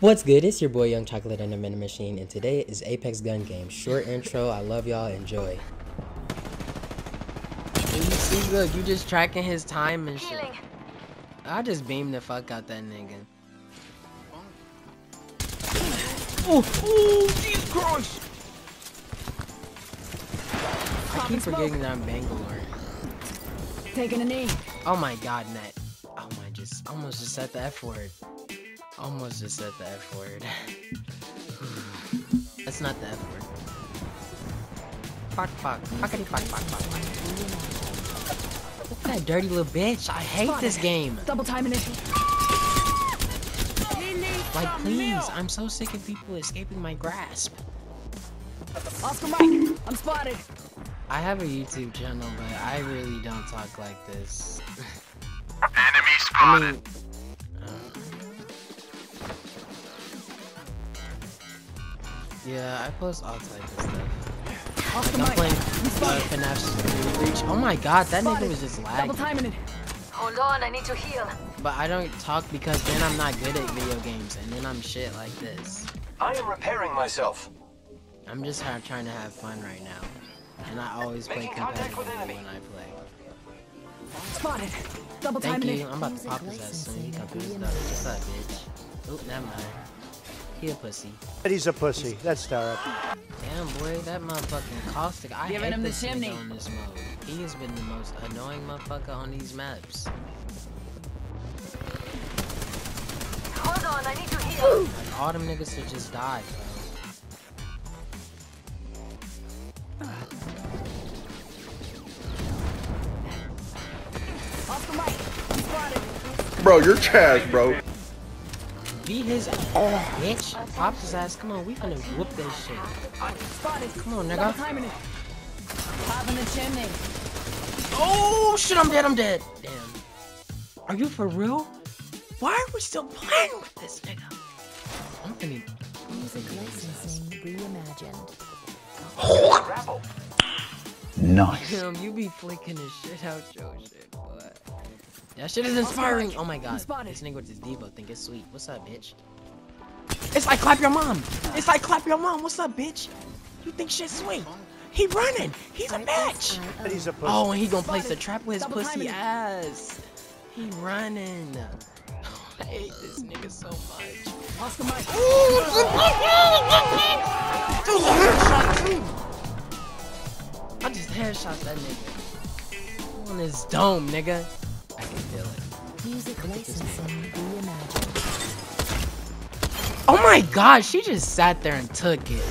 What's good? It's your boy Yung Chocolat and the Minute Machine, and today is Apex Gun Game. Short intro. I love y'all. Enjoy. You see, look, you just tracking his time and shit. I just beamed the fuck out that nigga. Oh, oh, Jesus Christ! I keep forgetting that I'm Bangalore. Taking a knee. Oh my god, net. Oh my, just almost just said the F word. Almost just said the F word. That's not the F word. Fuck, fuck, fuckity, fuck, fuck, fuck, fuck. Look at that dirty little bitch. I hate this game. Double timing it. Like, please, I'm so sick of people escaping my grasp. Oscar Mike, I'm spotted. I have a YouTube channel, but I really don't talk like this. Enemy I spotted. mean, yeah, I post all types of stuff. Oscar I'm Mike, playing I'm uh. FNAF Reach. Oh my god, that nigga was just Double lagging. timing it. Hold on, I need to heal. But I don't talk because then I'm not good at video games, and then I'm shit like this. I am repairing myself. I'm just ha- trying to have fun right now. And I always play Making contact with enemy. when I play. Spotted. Double Thank you. I'm about to pop his ass soon. He come through his nose. What's up, bitch? Oop, never mind. He a pussy. He's a pussy. That's Tara. Damn, boy, that motherfucking caustic. I Giving him the this chimney. on this mode. He has been the most annoying motherfucker on these maps. Hold on, I need to heal. Like, all them niggas should just die, bro. Oscar Mike, I'm. Bro, you're trash, bro. Beat his oh, bitch. Pop his ass. Come on, we finna whoop that shit. Spotted. Come on, nigga. timing it. Popping the chimney. Oh shit, I'm dead, I'm dead. Damn. Are you for real? Why are we still playing with this nigga? I'm finna. I'm Music finna beat his ass. licensing reimagined. Grapple. Nice. Damn, you be flicking the shit out Joe. shit, boy. That shit is inspiring. Oh my god. This nigga with this Devo think it's sweet. What's up, bitch? It's like clap your mom. It's like clap your mom. What's up, bitch? You think shit's sweet? He running. He's a bitch. He's a pussy. Oh, and he gonna place a trap with his pussy ass. He running. I hate this nigga so much. Oscar Mike. Dude, headshot too. I just headshot that nigga. On his dome, nigga. I can feel it. Music licensing reimagined. Oh my god, she just sat there and took it.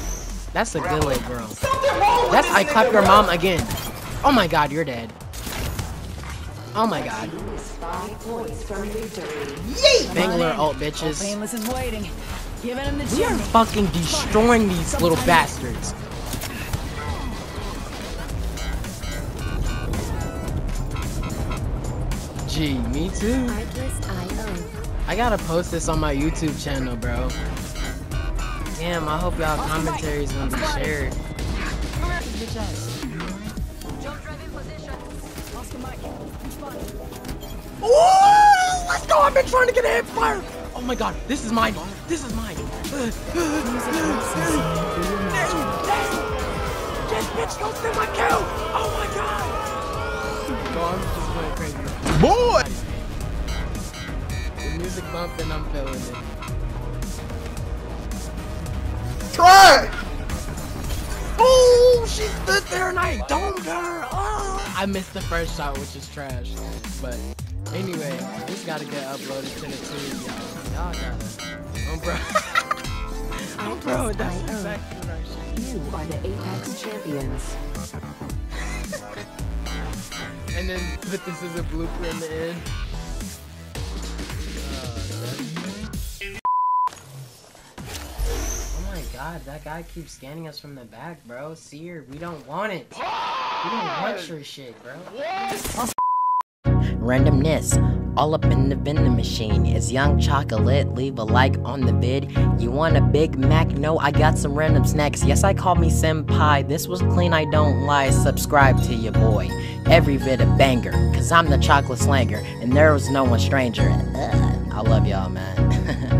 That's a good little girl. That's I clap your mom again. Oh my god, you're dead. Oh my god. Bangalore ult bitches. Painless is waiting. Giving him the We are fucking destroying these little bastards. Gee, me too. I gotta post this on my YouTube channel, bro. Damn, I hope y'all commentaries gonna be shared. Bitch ass. Jump drive in position. Oscar Mike, I'm spotted. Ooh, let's go! I've been trying to get a hip fire. Oh my god, this is mine. This is mine. Licensing reimagined. This bitch don't steal my kill. Oh my god. Go, I'm just going crazy. Boy! The music bumping, I'm feeling it. Try! Oh, she stood there and I domed her. Oh. I missed the first shot, which is trash. But anyway, this gotta get uploaded to the tube, y'all. Y'all gotta. Oh, bro. oh, bro, that's Artlist.io. exactly what I should You are the Apex champions. And then put this as a blooper in the end. Oh my god, that guy keeps scanning us from the back, bro. Seer, we don't want it. We don't want your shit, bro. Randomness, all up in the vending machine. Is Yung Chocolat? Leave a like on the vid. You want a Big Mac? No, I got some random snacks. Yes, I call me senpai. This was clean, I don't lie. Subscribe to your boy. Every vid a banger, cause I'm the chocolate slanger, and there was no one stranger. Ugh, I love y'all, man.